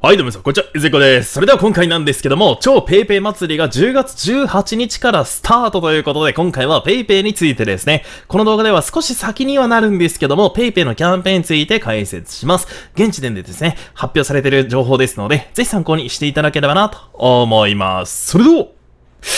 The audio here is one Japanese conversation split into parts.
はい、どうも皆さん、こんにちは、ゆずこです。それでは今回なんですけども、超 PayPay 祭りが10月18日からスタートということで、今回は PayPay についてですね、この動画では少し先にはなるんですけども、PayPay のキャンペーンについて解説します。現時点でですね、発表されている情報ですので、ぜひ参考にしていただければなと思います。それでは、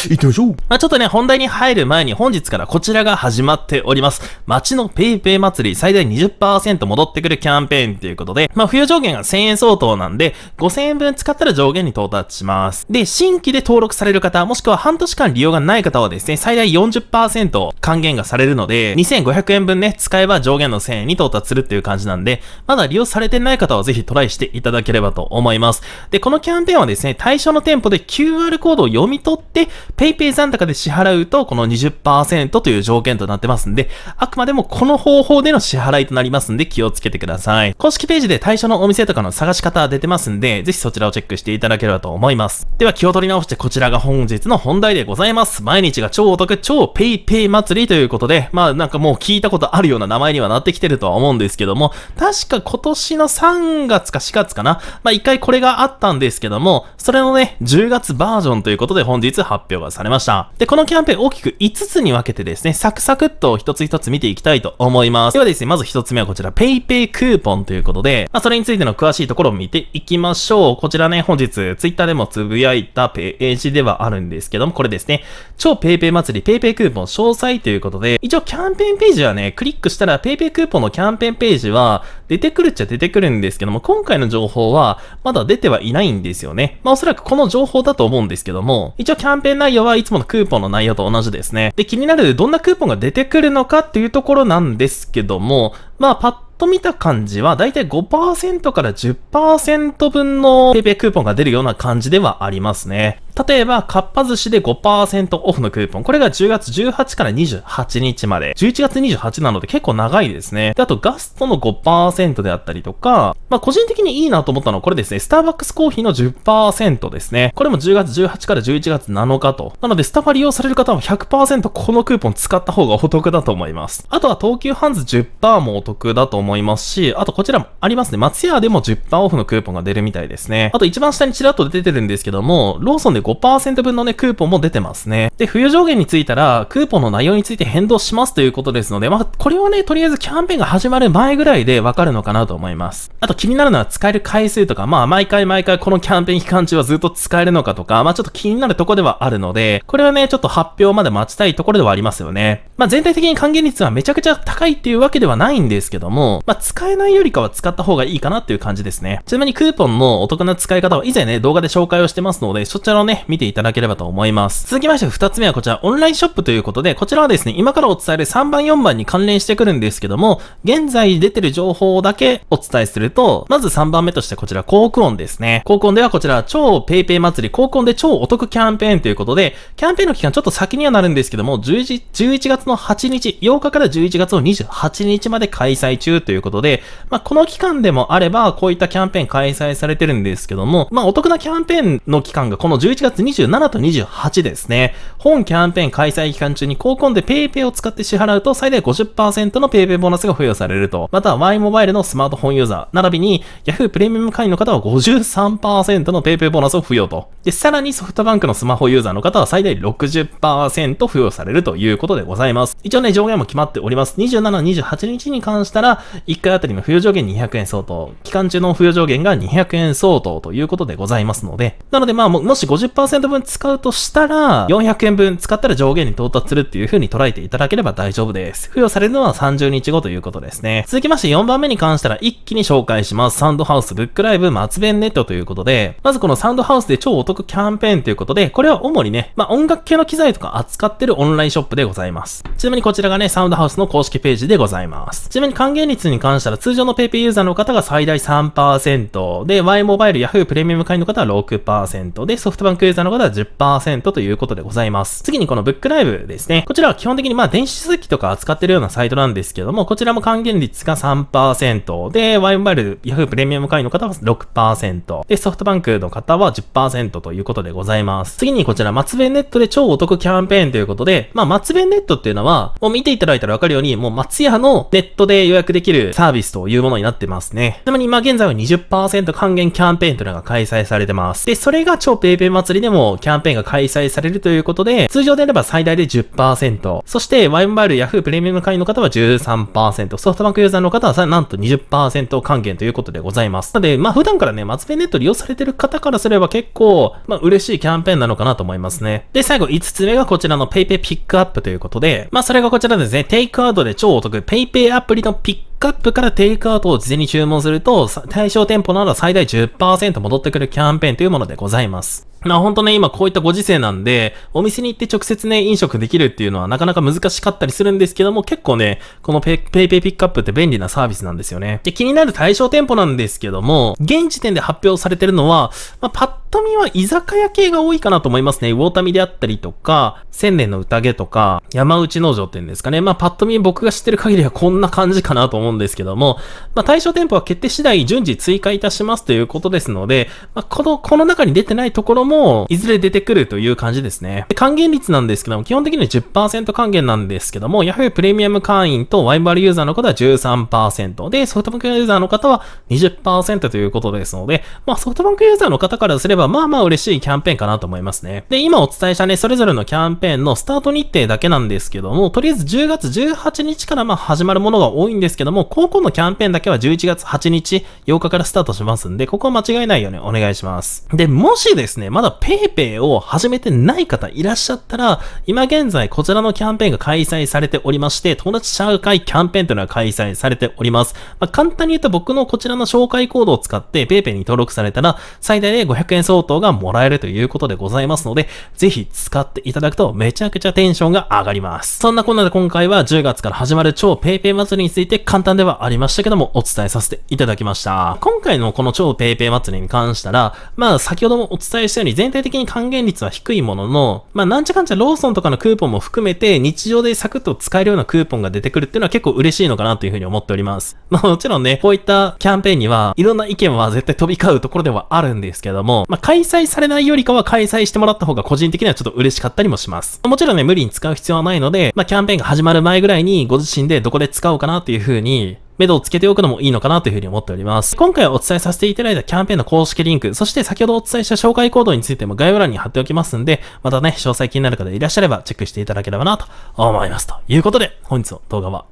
行ってみましょう。まあ、ちょっとね、本題に入る前に本日からこちらが始まっております。街の PayPay 祭り最大20%戻ってくるキャンペーンということで、まあ、付与上限が1000円相当なんで、5000円分使ったら上限に到達します。で、新規で登録される方、もしくは半年間利用がない方はですね、最大40%還元がされるので、2500円分ね、使えば上限の1000円に到達するっていう感じなんで、まだ利用されてない方はぜひトライしていただければと思います。で、このキャンペーンはですね、対象の店舗で QR コードを読み取って、PayPay 残高で支払うと、この20%という条件となってますんで、あくまでもこの方法での支払いとなりますんで気をつけてください。公式ページで対象のお店とかの探し方出てますんで、ぜひそちらをチェックしていただければと思います。では気を取り直してこちらが本日の本題でございます。毎日が超お得超 PayPay 祭りということで、まあなんかもう聞いたことあるような名前にはなってきてるとは思うんですけども、確か今年の3月か4月かな、まあ一回これがあったんですけども、それのね、10月バージョンということで本日発表がされました。で、このキャンペーン大きく5つに分けてですね、サクサクっと一つ一つ見ていきたいと思います。ではですね、まず1つ目はこちら PayPay クーポンということで、まあそれについての詳しいところを見ていきましょう。こちらね、本日 Twitter でもつぶやいたページではあるんですけども、これですね、超 PayPay 祭り PayPay クーポン詳細ということで、一応キャンペーンページはね、クリックしたら PayPay クーポンのキャンペーンページは出てくるっちゃ出てくるんですけども、今回の情報はまだ出てはいないんですよね。まあおそらくこの情報だと思うんですけども、一応キャンペーン内容はいつものクーポンの内容と同じですね。で、気になるどんなクーポンが出てくるのかっていうところなんですけども、まあパッと見た感じは、だいたい5%から10%分の PayPay クーポンが出るような感じではありますね。例えば、かっぱ寿司で5%オフのクーポン。これが10月18から28日まで。11月28なので結構長いですね。で、あとガストの5%であったりとか、まあ個人的にいいなと思ったのはこれですね。スターバックスコーヒーの10%ですね。これも10月18から11月7日と。なので、スタバ利用される方は100%このクーポン使った方がお得だと思います。あとは東急ハンズ10%もお得だと思いますし、あとこちらもありますね。松屋でも10%オフのクーポンが出るみたいですね。あと一番下にちらっと出てるんですけども、ローソンで5 5%分のね、クーポンも出てますね。で、冬上限についたら、クーポンの内容について変動しますということですので、まあ、これはね、とりあえずキャンペーンが始まる前ぐらいでわかるのかなと思います。あと気になるのは使える回数とか、まあ、毎回毎回このキャンペーン期間中はずっと使えるのかとか、まあ、ちょっと気になるとこではあるので、これはね、ちょっと発表まで待ちたいところではありますよね。まあ、全体的に還元率はめちゃくちゃ高いっていうわけではないんですけども、まあ、使えないよりかは使った方がいいかなっていう感じですね。ちなみにクーポンのお得な使い方は以前ね、動画で紹介をしてますので、そちらをね、見ていただければと思います。続きまして二つ目はこちら、オンラインショップということで、こちらはですね、今からお伝える3番4番に関連してくるんですけども、現在出てる情報だけお伝えすると、まず3番目としてこちら、コークオンですね。コークオンではこちら、超 PayPay 祭り、コークオンで超お得キャンペーンということで、キャンペーンの期間ちょっと先にはなるんですけども、11, 11月の8日、8日から11月の28日まで開催中ということで、まあ、この期間でもあれば、こういったキャンペーン開催されてるんですけども、まあ、お得なキャンペーンの期間がこの11 1月27と28ですね。本キャンペーン開催期間中に高コンで PayPay を使って支払うと最大50%の PayPay ボーナスが付与されると。また Y モバイルのスマートフォンユーザー、並びに Yahoo プレミアム会員の方は53%の PayPay ボーナスを付与と。で、さらにソフトバンクのスマホユーザーの方は最大60%付与されるということでございます。一応ね、上限も決まっております。27、28日に関したら、1回あたりの付与上限200円相当、期間中の付与上限が200円相当ということでございますので、なのでまあも、もし50% 50%分使うとしたら、400円分使ったら上限に到達するっていう風に捉えていただければ大丈夫です。付与されるのは30日後ということですね。続きまして4番目に関したら一気に紹介します。サウンドハウスブックライブ松弁ネットということで、まずこのサウンドハウスで超お得キャンペーンということで、これは主にね、まあ音楽系の機材とか扱ってるオンラインショップでございます。ちなみにこちらがね、サウンドハウスの公式ページでございます。ちなみに還元率に関したら通常の PayPay ユーザーの方が最大3%、で、Y モバイル Yahoo プレミアム会員の方は6%、で、ソフトバンクユーザーの方は10%ということでございます。次にこのブックライブですね。こちらは基本的にまあ電子書籍とか扱ってるようなサイトなんですけども、こちらも還元率が3%、で、Y モバイル Yahoo プレミアム会員の方は6%、で、ソフトバンクの方は10%ということでございます。次にこちら、松弁ネットで超お得キャンペーンということで、まあ、松弁ネットっていうのは、もう見ていただいたらわかるように、もう松屋のネットで予約できるサービスというものになってますね。ちなみに今現在は20%還元キャンペーンというのが開催されてます。で、それが超 PayPay 祭りでもキャンペーンが開催されるということで、通常であれば最大で10%、そして Y モバイル Yahoo プレミアム会員の方は13%、ソフトバンクユーザーの方はなんと20%還元ということでございます。なので、まあ普段からね、松ペネット利用されてる方からすれば結構、まあ嬉しいキャンペーンなのかなと思いますね。で、最後5つ目がこちらの PayPay ピックアップということで、まあそれがこちらですね、テイクアウトで超お得 PayPay アプリのピックックアップからテイクアウトを事前に注文すると、対象店舗なら最大10%戻ってくるキャンペーンというものでございます。まあ本当ね、今こういったご時世なんで、お店に行って直接ね、飲食できるっていうのはなかなか難しかったりするんですけども、結構ね、このペイペイピックアップって便利なサービスなんですよね。で、気になる対象店舗なんですけども、現時点で発表されてるのは、まあ、パッと見は居酒屋系が多いかなと思いますね。魚民であったりとか、千年の宴とか、山内農場っていうんですかね。まあパッと見僕が知ってる限りはこんな感じかなと思うんですけども、まあ対象店舗は決定次第順次追加いたしますということですので、まあこの、この中に出てないところも、いずれ出てくるという感じですね。還元率なんですけども、基本的には10%還元なんですけども、Yahoo プレミアム会員とワイバルユーザーの方は13%で、ソフトバンクユーザーの方は20%ということですので、まあソフトバンクユーザーの方からすれば、まあまあ嬉しいキャンペーンかなと思いますね。で、今お伝えしたね、それぞれのキャンペーンのスタート日程だけなんですけども、とりあえず10月18日からまあ始まるものが多いんですけども、高校のキャンペーンだけは11月8日、8日からスタートしますんで、ここは間違いないようにお願いします。で、もしですね、まだ PayPay を始めてない方いらっしゃったら、今現在こちらのキャンペーンが開催されておりまして、友達紹介キャンペーンというのが開催されております。まあ、簡単に言うと僕のこちらの紹介コードを使って PayPay に登録されたら、最大で500円相当がもらえるということでございますので、ぜひ使っていただくとめちゃくちゃテンションが上がります。そんなこんなで今回は10月から始まる超 PayPay 祭りについて簡単ではありましたけども、お伝えさせていただきました。今回のこの超 PayPay 祭りに関したら、まあ先ほどもお伝えしたように全体的に還元率は低いものの、まあなんちゃかんちゃローソンとかのクーポンも含めて日常でサクッと使えるようなクーポンが出てくるっていうのは結構嬉しいのかなというふうに思っております。まあもちろんね、こういったキャンペーンにはいろんな意見は絶対飛び交うところではあるんですけども、まあ開催されないよりかは開催してもらった方が個人的にはちょっと嬉しかったりもします。もちろんね、無理に使う必要はないので、まあキャンペーンが始まる前ぐらいにご自身でどこで使おうかなっていう風に目処をつけておくのもいいのかなというふうに思っております。今回お伝えさせていただいたキャンペーンの公式リンク、そして先ほどお伝えした紹介コードについても概要欄に貼っておきますんで、またね、詳細気になる方いらっしゃればチェックしていただければなと思います。ということで、本日の動画は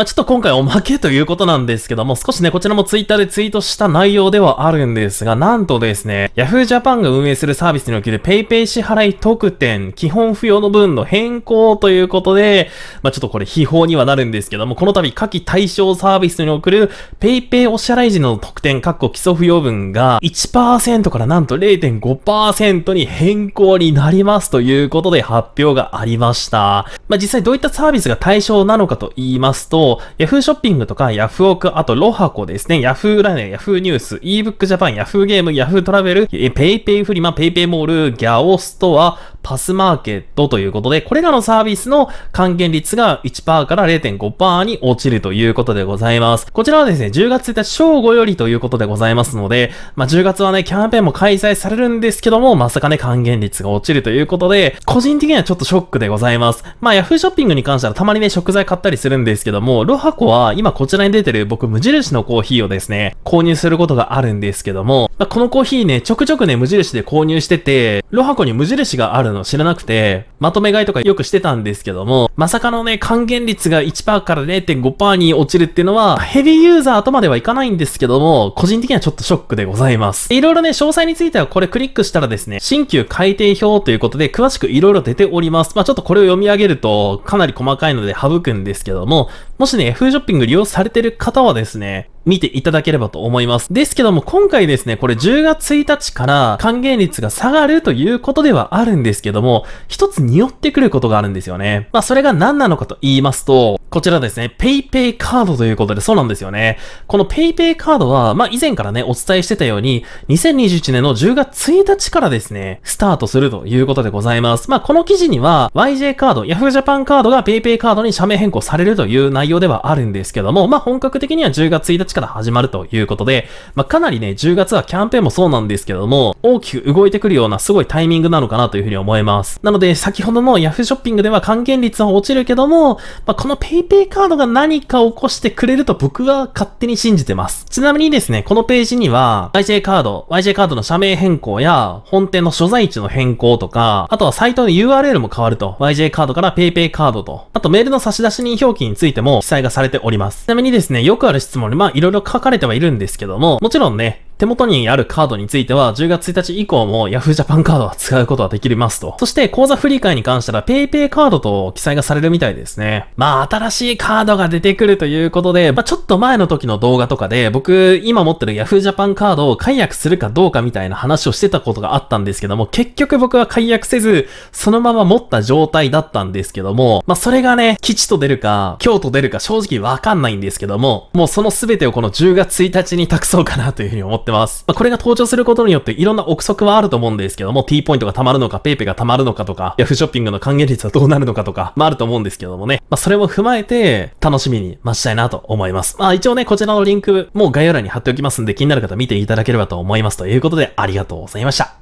まあ、ちょっと今回おまけということなんですけども、少しね、こちらもツイッターでツイートした内容ではあるんですが、なんとですね、Yahoo Japan が運営するサービスにおける PayPay 支払い特典、基本不要の分の変更ということで、まあ、ちょっとこれ秘宝にはなるんですけども、この度、下記対象サービスに送る PayPay お支払い時の特典、括弧基礎不要分が1%からなんと0.5%に変更になりますということで発表がありました。まあ、実際どういったサービスが対象なのかと言いますと、ヤフーショッピングとか、ヤフオーク、あと、ロハコですね。ヤフー占い、ヤフーニュース、ebook ジャパン、ヤフーゲーム、ヤフートラベル、ペイペイフリマ、ペイペイモール、ギャオストア、パスマーケットということで、これらのサービスの還元率が1%から0.5%に落ちるということでございます。こちらはですね、10月1日正午よりということでございますので、まあ、10月はね、キャンペーンも開催されるんですけども、まさかね、還元率が落ちるということで、個人的にはちょっとショックでございます。まあ、Yahoo ショッピングに関してはたまにね、食材買ったりするんですけども、ロハコは今こちらに出てる僕無印のコーヒーをですね、購入することがあるんですけども、まあ、このコーヒーね、ちょくちょくね、無印で購入してて、ロハコに無印があるの知らなくて、まとめ買いとかよくしてたんですけども、まさかのね、還元率が1%から0.5%に落ちるっていうのは、ヘビーユーザーとまではいかないんですけども、個人的にはちょっとショックでございます。いろいろね、詳細についてはこれクリックしたらですね、新旧改定表ということで詳しくいろいろ出ております。まあちょっとこれを読み上げるとかなり細かいので省くんですけども、もしね、F ショッピング利用されてる方はですね、見ていただければと思います。ですけども、今回ですね、これ10月1日から還元率が下がるということではあるんですけども、一つ匂ってくることがあるんですよね。まあ、それが何なのかと言いますと、こちらですね、PayPay カードということで、そうなんですよね。この PayPay カードは、まあ、以前からね、お伝えしてたように、2021年の10月1日からですね、スタートするということでございます。まあ、この記事には、YJ カード、Yahoo Japan カードが PayPay カードに社名変更されるという内容ではあるんですけども、まあ、本格的には10月1日からから始まるということで、まあ、かなりね、10月はキャンペーンもそうなんですけども、大きく動いてくるようなすごいタイミングなのかなというふうに思います。なので、先ほどの Yahoo ショッピングでは還元率は落ちるけども、まあ、この PayPay カードが何か起こしてくれると僕は勝手に信じてます。ちなみにですね、このページには、YJ カード、YJ カードの社名変更や、本店の所在地の変更とか、あとはサイトの URL も変わると、YJ カードから PayPay カードと、あとメールの差出人表記についても記載がされております。ちなみにですね、よくある質問で、まあいろいろ書かれてはいるんですけども、もちろんね、手元にあるカードについては、10月1日以降も Yahoo Japan カードは使うことができますと。そして、口座振替に関しては PayPay カードと記載がされるみたいですね。まあ、新しいカードが出てくるということで、まあ、ちょっと前の時の動画とかで、僕、今持ってる Yahoo Japan カードを解約するかどうかみたいな話をしてたことがあったんですけども、結局僕は解約せず、そのまま持った状態だったんですけども、まあ、それがね、吉と出るか、今日と出るか正直わかんないんですけども、もうその全てをこの10月1日に託そうかなというふうに思ってます。まあ、これが登場することによっていろんな憶測はあると思うんですけども、T ポイントが貯まるのか、PayPay が貯まるのかとか、Yahoo ショッピングの還元率はどうなるのかとか、まああると思うんですけどもね。まあそれも踏まえて、楽しみに待ちたいなと思います。まあ一応ね、こちらのリンク、もう概要欄に貼っておきますんで、気になる方見ていただければと思います。ということで、ありがとうございました。